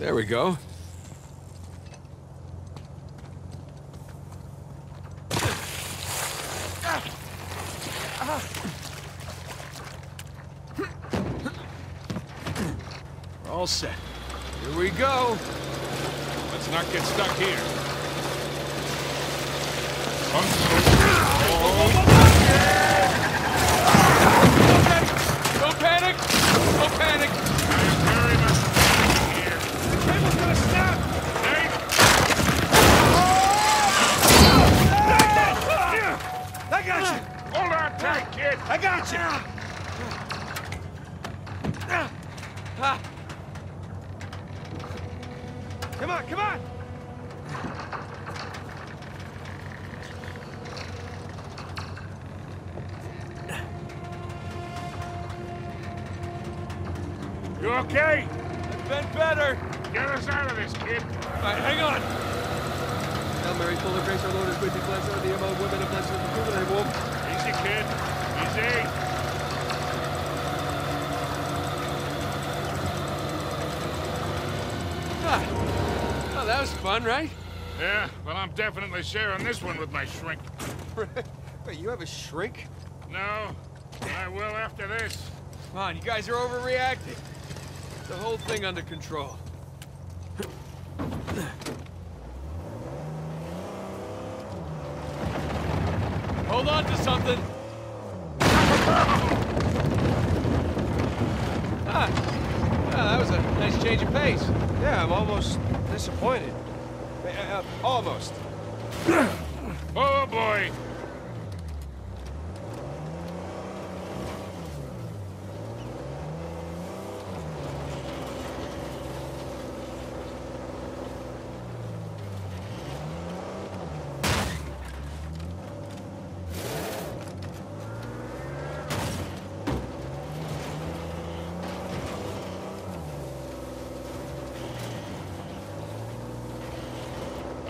There we go. We're all set. Here we go. Let's not get stuck here. Tight, kid! I got you! Ah. Ah. Ah. Come on, come on! You okay? I've Been better. Get us out of this, kid. All right, hang on. Hail Mary, full of grace, our Lord is with thee. Blessed are thee among women, and blessed is the fruit of thy womb. Easy, kid. Easy. Ah. Oh, that was fun, right? Yeah, well, I'm definitely sharing this one with my shrink. Wait, you have a shrink? No, I will after this. Come on, you guys are overreacting. The whole thing under control. Hold on to something. Ah, ah, that was a nice change of pace. Yeah, I'm almost disappointed. Uh, uh, almost. Oh, boy.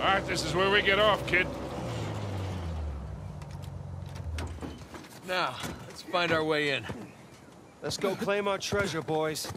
All right, this is where we get off, kid. Now, let's find our way in. Let's go claim our treasure, boys.